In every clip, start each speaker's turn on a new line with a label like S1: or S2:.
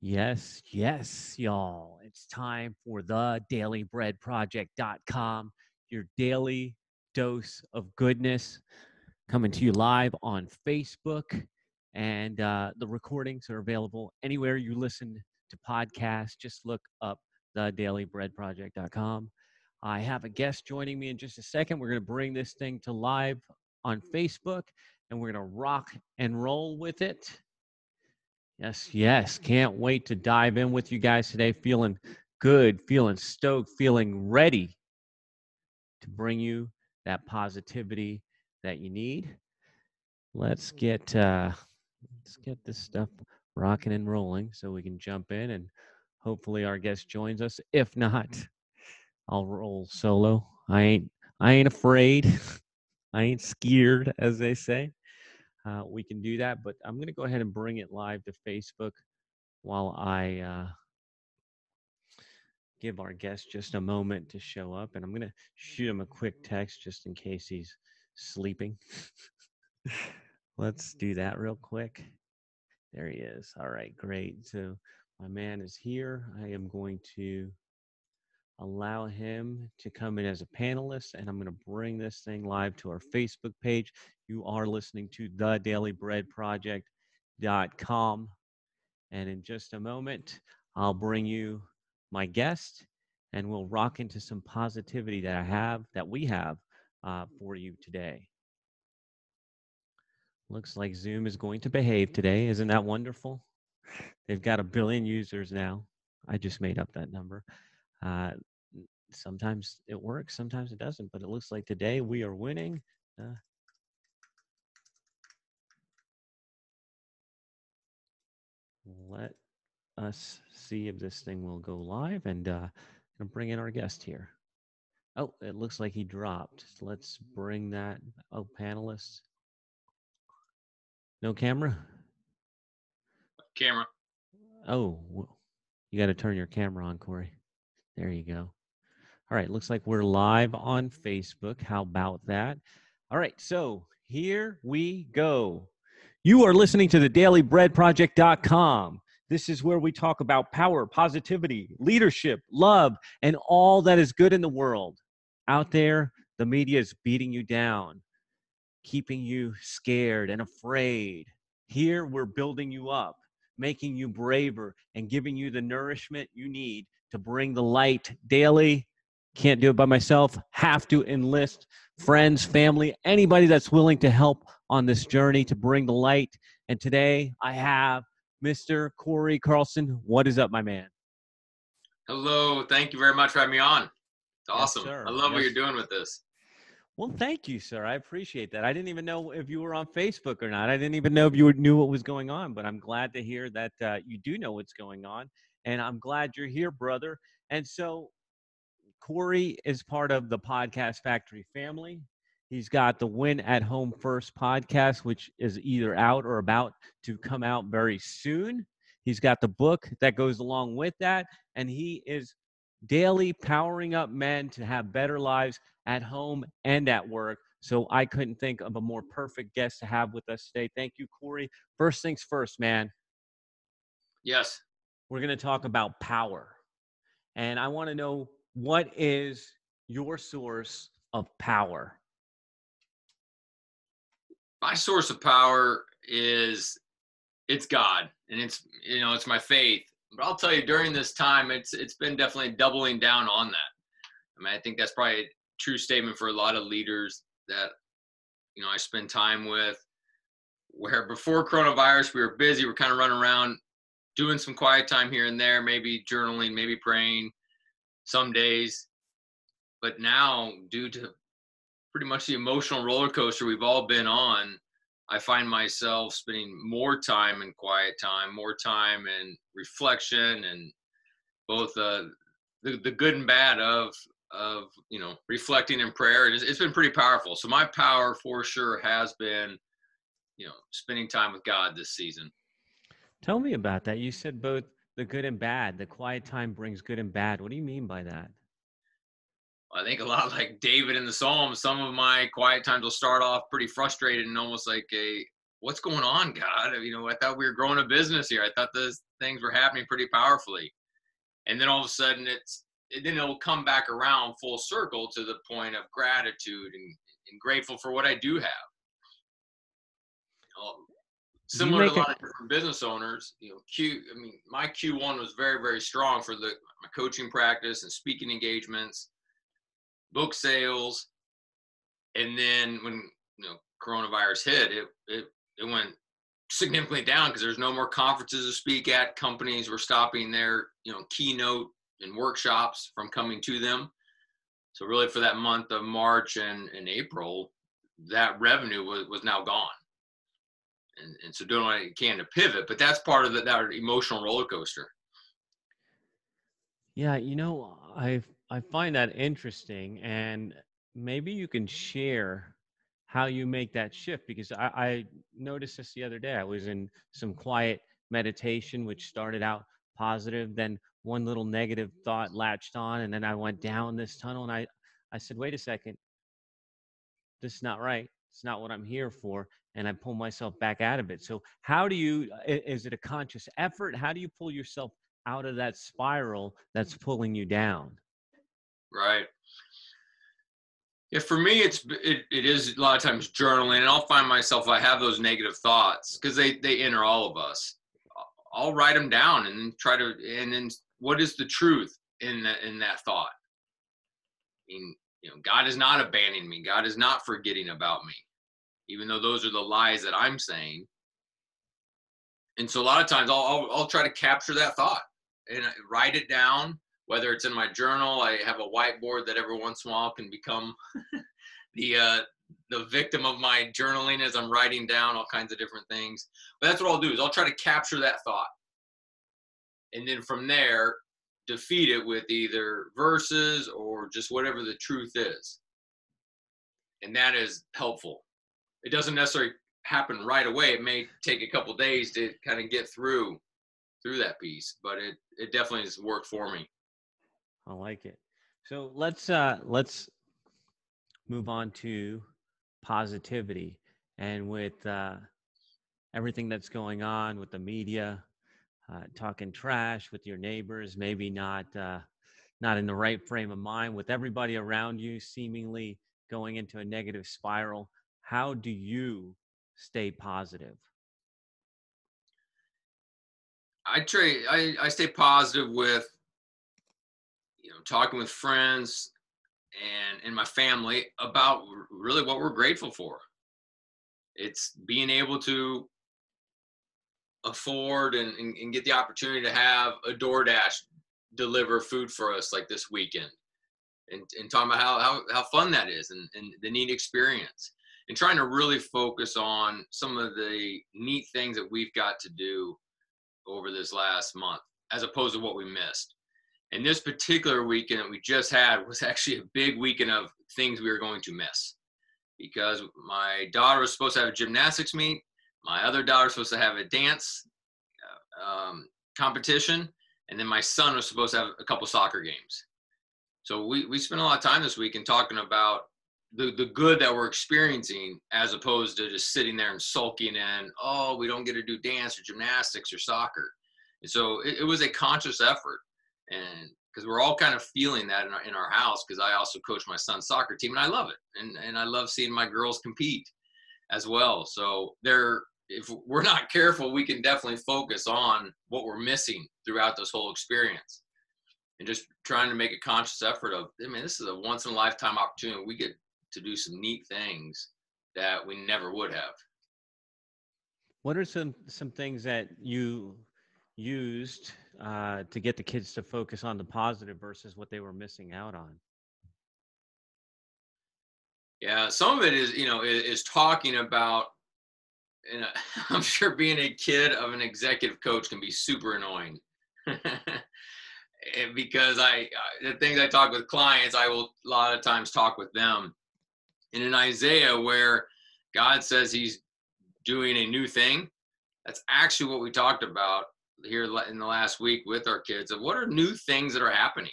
S1: Yes, yes, y'all. It's time for the dailybreadproject.com, your daily dose of goodness coming to you live on Facebook. And uh, the recordings are available anywhere you listen to podcasts. Just look up the dailybreadproject.com. I have a guest joining me in just a second. We're going to bring this thing to live on Facebook and we're going to rock and roll with it. Yes, yes. Can't wait to dive in with you guys today. Feeling good, feeling stoked, feeling ready to bring you that positivity that you need. Let's get uh let's get this stuff rocking and rolling so we can jump in and hopefully our guest joins us. If not, I'll roll solo. I ain't I ain't afraid. I ain't scared, as they say uh, we can do that. But I'm going to go ahead and bring it live to Facebook while I uh, give our guest just a moment to show up. And I'm going to shoot him a quick text just in case he's sleeping. Let's do that real quick. There he is. All right, great. So my man is here. I am going to allow him to come in as a panelist and i'm going to bring this thing live to our facebook page you are listening to the daily bread project.com and in just a moment i'll bring you my guest and we'll rock into some positivity that i have that we have uh, for you today looks like zoom is going to behave today isn't that wonderful they've got a billion users now i just made up that number uh, sometimes it works, sometimes it doesn't. But it looks like today we are winning. Uh, let us see if this thing will go live and uh, gonna bring in our guest here. Oh, it looks like he dropped. Let's bring that. Oh, panelists. No camera.
S2: Camera.
S1: Oh, you got to turn your camera on, Cory. There you go. All right, looks like we're live on Facebook. How about that? All right, so here we go. You are listening to the dailybreadproject.com. This is where we talk about power, positivity, leadership, love, and all that is good in the world. Out there, the media is beating you down, keeping you scared and afraid. Here, we're building you up, making you braver, and giving you the nourishment you need to bring the light daily can't do it by myself, have to enlist friends, family, anybody that's willing to help on this journey to bring the light. And today I have Mr. Cory Carlson. What is up, my man?
S2: Hello. Thank you very much for having me on. It's awesome. Yes, I love yes. what you're doing with this.
S1: Well, thank you, sir. I appreciate that. I didn't even know if you were on Facebook or not. I didn't even know if you knew what was going on, but I'm glad to hear that uh, you do know what's going on. And I'm glad you're here, brother. And so Cory is part of the Podcast Factory family. He's got the Win at Home First podcast, which is either out or about to come out very soon. He's got the book that goes along with that, and he is daily powering up men to have better lives at home and at work. So I couldn't think of a more perfect guest to have with us today. Thank you, Cory. First things first, man.
S2: Yes.
S1: We're going to talk about power. And I want to know what is your source of power?
S2: My source of power is it's God and it's you know it's my faith. But I'll tell you during this time it's it's been definitely doubling down on that. I mean I think that's probably a true statement for a lot of leaders that you know I spend time with where before coronavirus we were busy, we're kind of running around doing some quiet time here and there, maybe journaling, maybe praying, some days. But now, due to pretty much the emotional roller coaster we've all been on, I find myself spending more time in quiet time, more time in reflection, and both uh, the the good and bad of of you know reflecting in prayer. It's, it's been pretty powerful. So my power for sure has been, you know, spending time with God this season.
S1: Tell me about that. You said both the good and bad. The quiet time brings good and bad. What do you mean by that?
S2: I think a lot like David in the Psalms. Some of my quiet times will start off pretty frustrated and almost like a what's going on, God? You know, I thought we were growing a business here. I thought those things were happening pretty powerfully. And then all of a sudden it's, it, then it'll come back around full circle to the point of gratitude and, and grateful for what I do have. Um, similar to a lot of different business owners, you know, Q, I mean, my Q1 was very, very strong for the my coaching practice and speaking engagements, book sales. And then when, you know, coronavirus hit, it, it, it went significantly down because there's no more conferences to speak at. Companies were stopping their, you know, keynote and workshops from coming to them. So really for that month of March and, and April, that revenue was, was now gone. And, and so doing what I can to pivot, but that's part of the, that emotional roller coaster.
S1: Yeah, you know, I I find that interesting, and maybe you can share how you make that shift because I, I noticed this the other day. I was in some quiet meditation, which started out positive, then one little negative thought latched on, and then I went down this tunnel, and I I said, wait a second, this is not right. It's not what I'm here for, and I pull myself back out of it. So, how do you? Uh, is it a conscious effort? How do you pull yourself out of that spiral that's pulling you down.
S2: Right. Yeah, for me, it's it, it is a lot of times journaling, and I'll find myself I have those negative thoughts because they they enter all of us. I'll write them down and try to and then what is the truth in that in that thought? I mean, you know, God is not abandoning me. God is not forgetting about me, even though those are the lies that I'm saying. And so a lot of times I'll I'll, I'll try to capture that thought and write it down. Whether it's in my journal, I have a whiteboard that every once in a while can become the uh, the victim of my journaling as I'm writing down all kinds of different things. But that's what I'll do is I'll try to capture that thought, and then from there, defeat it with either verses or just whatever the truth is, and that is helpful. It doesn't necessarily happen right away. It may take a couple days to kind of get through through that piece, but it it definitely has worked for me.
S1: I like it. So let's uh let's move on to positivity and with uh everything that's going on with the media uh, talking trash with your neighbors maybe not uh not in the right frame of mind with everybody around you seemingly going into a negative spiral how do you stay positive
S2: I try I, I stay positive with you know talking with friends and and my family about really what we're grateful for. It's being able to afford and, and, and get the opportunity to have a DoorDash deliver food for us like this weekend. And, and talking about how, how, how fun that is and, and the neat experience and trying to really focus on some of the neat things that we've got to do over this last month as opposed to what we missed. And this particular weekend that we just had was actually a big weekend of things we were going to miss because my daughter was supposed to have a gymnastics meet. My other daughter was supposed to have a dance uh, um, competition. And then my son was supposed to have a couple soccer games. So we, we spent a lot of time this weekend talking about the, the good that we're experiencing as opposed to just sitting there and sulking and oh we don't get to do dance or gymnastics or soccer. And so it, it was a conscious effort and because we're all kind of feeling that in our, in our house because i also coach my son's soccer team and i love it. And, and i love seeing my girls compete as well. So they're if we're not careful we can definitely focus on what we're missing throughout this whole experience and just trying to make a conscious effort of i mean this is a once in a lifetime opportunity. We get to do some neat things that we never would have.
S1: What are some some things that you used uh, to get the kids to focus on the positive versus what they were missing out on?
S2: Yeah, some of it is you know is, is talking about. And I'm sure being a kid of an executive coach can be super annoying. because I the things I talk with clients, I will a lot of times talk with them and in Isaiah, where God says He's doing a new thing, that's actually what we talked about here in the last week with our kids of what are new things that are happening.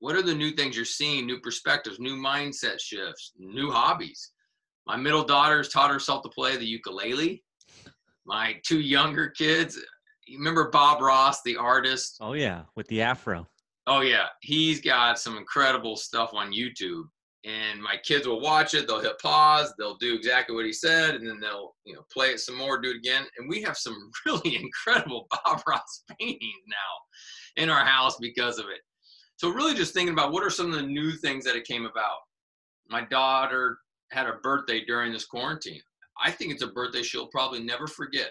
S2: What are the new things you're seeing, new perspectives, new mindset shifts, new hobbies? My middle daughter's taught herself to play the ukulele. My two younger kids, you remember Bob Ross, the artist?
S1: Oh yeah, with the afro.
S2: Oh yeah, he's got some incredible stuff on YouTube. And my kids will watch it. They'll hit pause. They'll do exactly what he said, and then they'll, you know, play it some more, do it again. And we have some really incredible Bob Ross paintings now in our house because of it. So really, just thinking about what are some of the new things that it came about. My daughter had a birthday during this quarantine. I think it's a birthday she'll probably never forget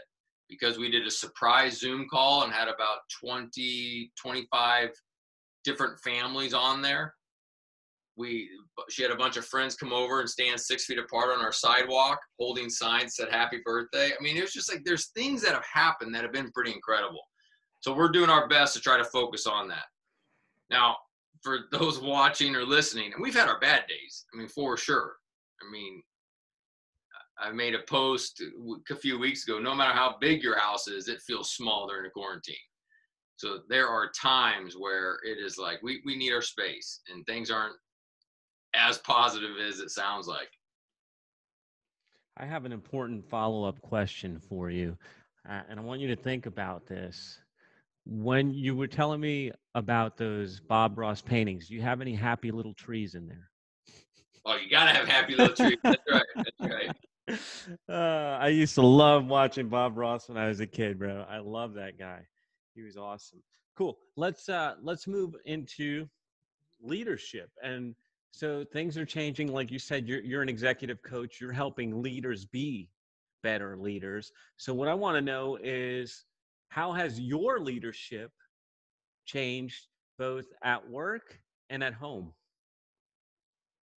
S2: because we did a surprise Zoom call and had about 20, 25 different families on there. We she had a bunch of friends come over and stand six feet apart on our sidewalk, holding signs that said "Happy Birthday." I mean, it was just like there's things that have happened that have been pretty incredible. So we're doing our best to try to focus on that. Now, for those watching or listening, and we've had our bad days. I mean, for sure. I mean, I made a post a few weeks ago. No matter how big your house is, it feels small during the quarantine. So there are times where it is like we, we need our space and things aren't as positive as it sounds like.
S1: I have an important follow up question for you. Uh, and I want you to think about this. When you were telling me about those Bob Ross paintings, do you have any happy little trees in there?
S2: Oh, you got to have happy little trees. That's right. That's right.
S1: Uh, I used to love watching Bob Ross when I was a kid, bro. I love that guy. He was awesome. Cool. Let's uh let's move into leadership. And so things are changing. Like you said, you're you're an executive coach. You're helping leaders be better leaders. So what I want to know is how has your leadership changed both at work and at home?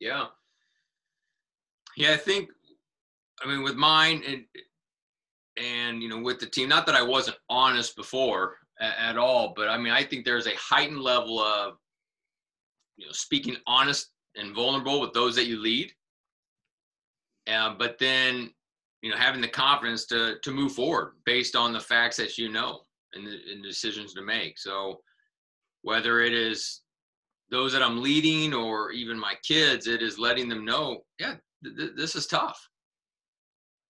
S2: Yeah. Yeah, I think I mean with mine and and you know with the team, not that I wasn't honest before, at all. But I mean, I think there's a heightened level of you know speaking honest and vulnerable with those that you lead. Uh, but then you know having the confidence to to move forward based on the facts that you know and the, and decisions to make. So whether it is those that I'm leading or even my kids, it is letting them know, yeah, th- th- this is tough.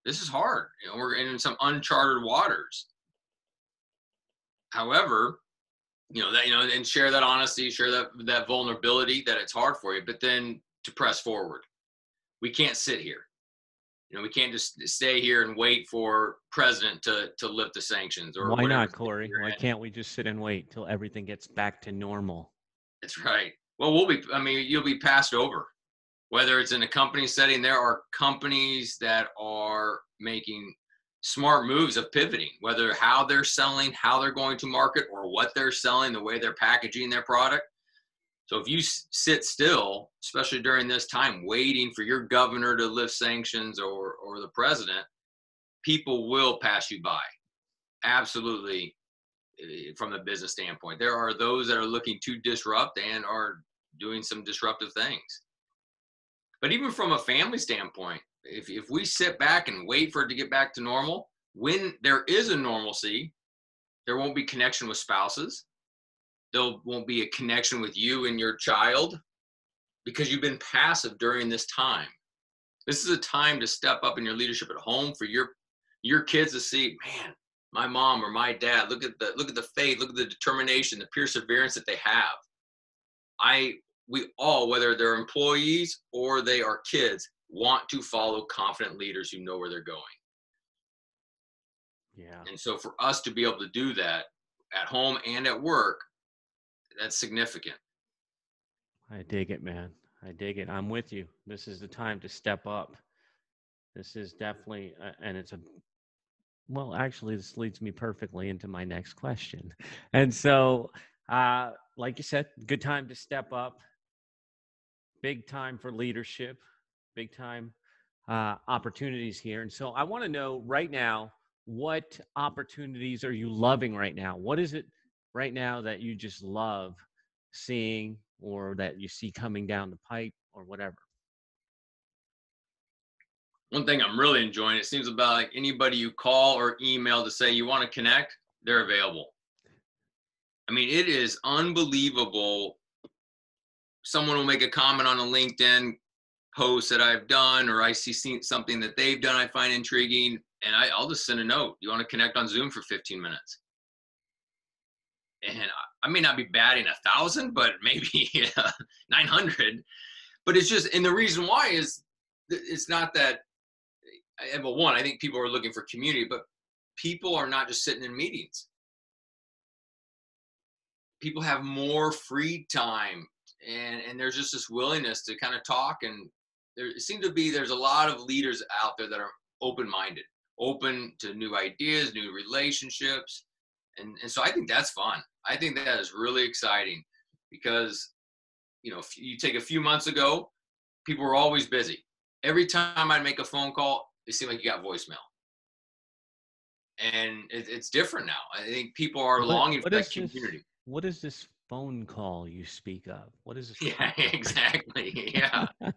S2: This is hard. You know, we're in some uncharted waters. However, you know that you know and share that honesty, share that that vulnerability that it's hard for you, but then to press forward. We can't sit here. You know, we can't just stay here and wait for president to to lift the sanctions or
S1: why not, Cory? Why can't we just sit and wait till everything gets back to normal?
S2: That's right. Well, we'll be. I mean, you'll be passed over. Whether it's in a company setting, there are companies that are making smart moves of pivoting, whether how they're selling, how they're going to market, or what they're selling, the way they're packaging their product. So if you sit still, especially during this time, waiting for your governor to lift sanctions or or the president, people will pass you by. Absolutely, eh, from the business standpoint, there are those that are looking to disrupt and are doing some disruptive things. But even from a family standpoint, if, if we sit back and wait for it to get back to normal, when there is a normalcy, there won't be connection with spouses. There won't be a connection with you and your child because you've been passive during this time. This is a time to step up in your leadership at home for your your kids to see, man, my mom or my dad, look at the look at the faith, look at the determination, the perseverance that they have. I we all, whether they're employees or they are kids, want to follow confident leaders who know where they're going.
S1: Yeah.
S2: And so for us to be able to do that at home and at work, that's significant.
S1: I dig it, man. I dig it. I'm with you. This is the time to step up. This is definitely, uh, and it's a, well, actually, this leads me perfectly into my next question. And so, uh, like you said, good time to step up. Big time for leadership big time uh, opportunities here. And so I want to know right now, what opportunities are you loving right now? What is it right now that you just love seeing or that you see coming down the pipe or whatever?
S2: One thing I'm really enjoying, it seems about like anybody you call or email to say you want to connect, they're available. I mean, it is unbelievable. Someone will make a comment on a LinkedIn posts that I've done or I see something that they've done I find intriguing, and I, I'll just send a note. You want to connect on Zoom for 15 minutes? And I may not be batting a thousand, but maybe 900. But it's just, and the reason why is it's not that. Well, one, I think people are looking for community, but people are not just sitting in meetings. People have more free time, and and there's just this willingness to kind of talk and there seems to be there's a lot of leaders out there that are open-minded open to new ideas new relationships and, and so i think that's fun. I think that is really exciting because you know you take a few months ago people were always busy. Every time i'd make a phone call it seemed like you got voicemail. And it, it's different now. I think people are what, longing for that community
S1: this, what is this phone call you speak of? What is this
S2: yeah exactly yeah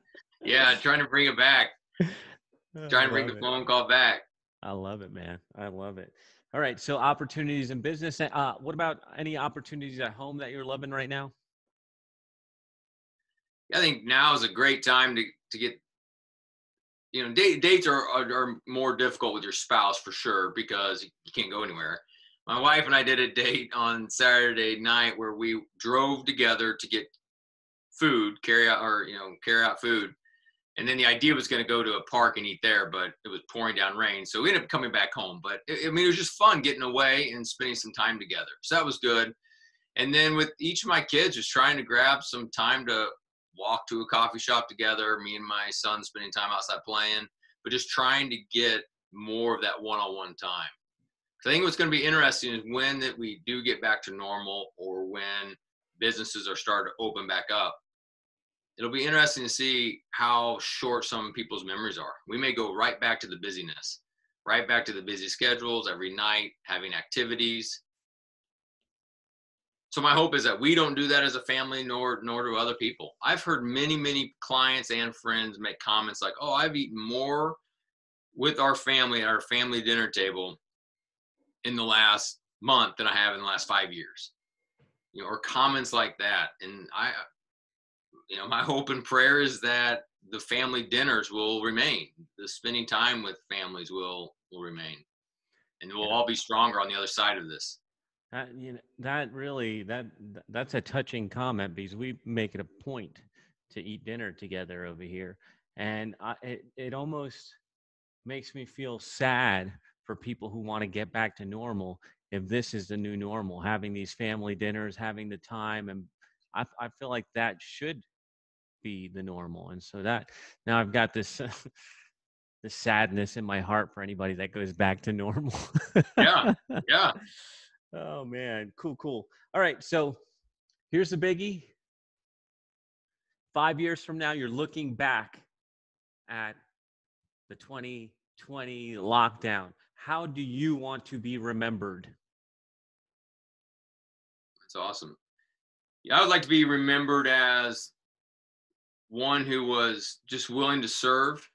S2: yeah, trying to bring it back. trying to bring the phone call back.
S1: I love it, man. I love it. All right. So opportunities in business. Uh, what about any opportunities at home that you're loving right now?
S2: I think now is a great time to, to get, you know, date, dates are, are, are more difficult with your spouse for sure because you can't go anywhere. My wife and I did a date on Saturday night where we drove together to get food, carry out or you know carry out food, and then the idea was going to go to a park and eat there, but it was pouring down rain. So we ended up coming back home. But it, I mean, it was just fun getting away and spending some time together. So that was good. And then with each of my kids, just trying to grab some time to walk to a coffee shop together. Me and my son spending time outside playing, but just trying to get more of that one-on-one time. I think what's going to be interesting is when that we do get back to normal, or when businesses are starting to open back up it'll be interesting to see how short some people's memories are. We may go right back to the busyness, right back to the busy schedules every night, having activities. So my hope is that we don't do that as a family, nor nor do other people. I've heard many, many clients and friends make comments like, "Oh, I've eaten more with our family at our family dinner table in the last month than I have in the last five years." You know, or comments like that. And I you know, my hope and prayer is that the family dinners will remain. The spending time with families will will remain, and we'll all be stronger on the other side of this.
S1: That you know, that really that that's a touching comment because we make it a point to eat dinner together over here, and I, it it almost makes me feel sad for people who want to get back to normal if this is the new normal having these family dinners having the time and I, I feel like that should be the normal. And so that now I've got this this sadness in my heart for anybody that goes back to normal.
S2: yeah. Yeah.
S1: Oh man, cool, cool. All right, so here's the biggie. Five years from now, you're looking back at the 2020 lockdown. How do you want to be remembered?
S2: That's awesome. Yeah, I would like to be remembered as one who was just willing to serve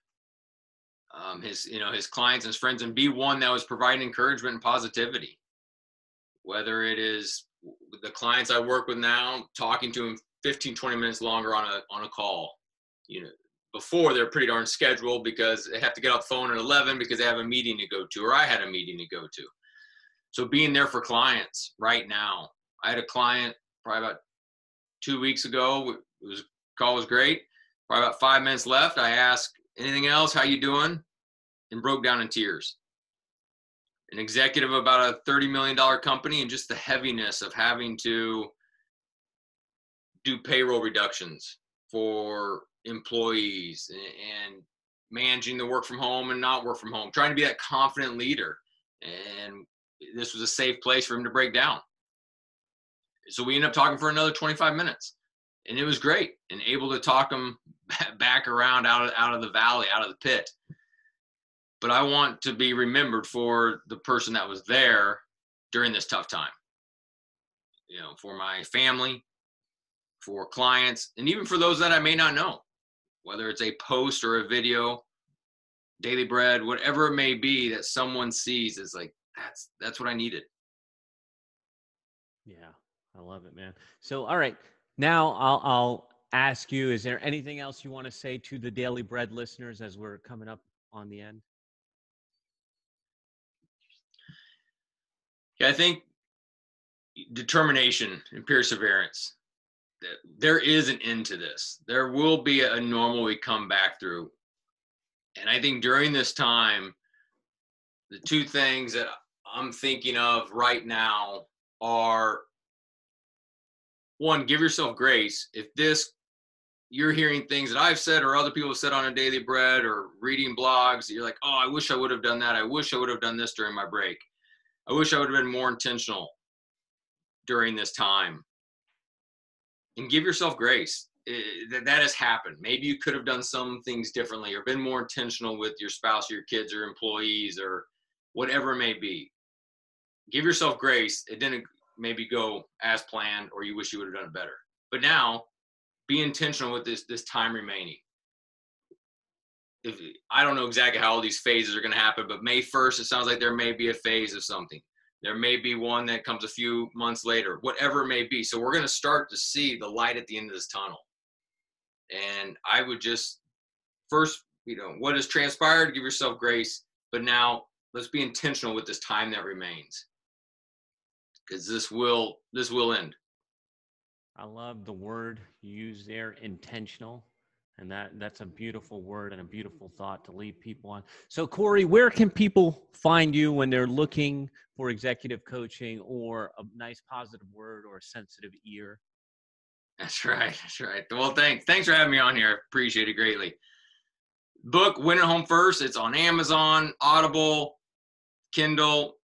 S2: um, his you know his clients and his friends and be one that was providing encouragement and positivity. Whether it is the clients i work with now talking to them 15 20 minutes longer on a on a call. You know before they're pretty darn scheduled because they have to get off the phone at 11 because they have a meeting to go to or i had a meeting to go to. So being there for clients right now. I had a client probably about two weeks ago it was Call was great. Probably about five minutes left. I asked, anything else? How you doing? And broke down in tears. An executive of about a $30 million company and just the heaviness of having to do payroll reductions for employees and managing the work from home and not work from home, trying to be that confident leader. And this was a safe place for him to break down. So we ended up talking for another 25 minutes and it was great and able to talk them back around out of out of the valley, out of the pit. But I want to be remembered for the person that was there during this tough time. You know, for my family, for clients, and even for those that I may not know, whether it's a post or a video, daily bread, whatever it may be that someone sees is like that's that's what I needed.
S1: Yeah, I love it, man. So, all right, now I'll, I'll ask you is there anything else you want to say to the Daily Bread listeners as we're coming up on the end?
S2: Yeah, I think determination and perseverance. There is an end to this. There will be a normal we come back through. And I think during this time, the two things that I'm thinking of right now are one, give yourself grace. If this, you're hearing things that I've said or other people have said on a daily bread or reading blogs, you're like, oh, I wish I would have done that. I wish I would have done this during my break. I wish I would have been more intentional during this time. And give yourself grace. That, that has happened. Maybe you could have done some things differently or been more intentional with your spouse, your kids, or employees, or whatever it may be. Give yourself grace. It didn't maybe go as planned, or you wish you would have done it better. But now, be intentional with this this time remaining. If I don't know exactly how all these phases are going to happen, but May 1st, it sounds like there may be a phase of something. There may be one that comes a few months later, whatever it may be. So we're going to start to see the light at the end of this tunnel. And I would just first, you know, what has transpired, give yourself grace. But now let's be intentional with this time that remains. Because this will this will end.
S1: I love the word you use there, intentional. And that that's a beautiful word and a beautiful thought to leave people on. So Cory, where can people find you when they're looking for executive coaching or a nice positive word or a sensitive ear?
S2: That's right. That's right. Well, thanks. Thanks for having me on here. Appreciate it greatly. Book Win at Home First. It's on Amazon, Audible, Kindle.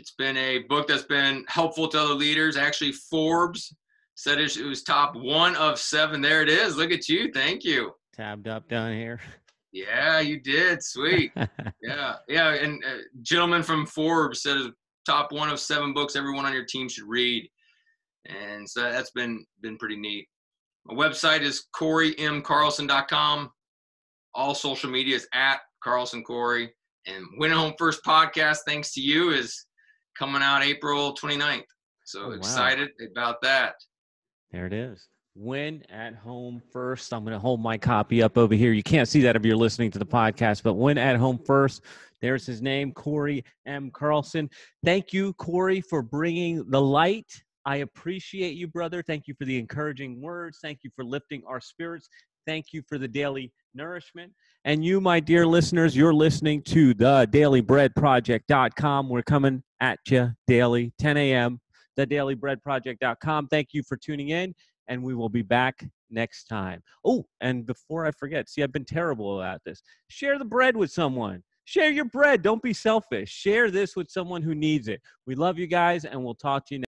S2: It's been a book that's been helpful to other leaders. Actually, Forbes said it was top one of seven. There it is. Look at you. Thank you.
S1: Tabbed up down here.
S2: Yeah, you did. Sweet. yeah, yeah. And uh, gentleman from Forbes said it's top one of seven books everyone on your team should read, and so that's been been pretty neat. My website is CoryMCarlson.com. All social media is at Carlson Cory. And Win Home First podcast, thanks to you, is coming out April 29th. So oh, excited wow. about that.
S1: There it is. Win at home first. I'm going to hold my copy up over here. You can't see that if you're listening to the podcast, but win at home first. There's his name, Cory M. Carlson. Thank you, Cory, for bringing the light. I appreciate you, brother. Thank you for the encouraging words. Thank you for lifting our spirits. Thank you for the daily nourishment. And you, my dear listeners, you're listening to the dailybreadproject.com. We're coming at you daily, 10 a.m the thedailybreadproject.com. Thank you for tuning in, and we will be back next time. Oh, and before I forget, see, I've been terrible about this. Share the bread with someone. Share your bread. Don't be selfish. Share this with someone who needs it. We love you guys, and we'll talk to you next.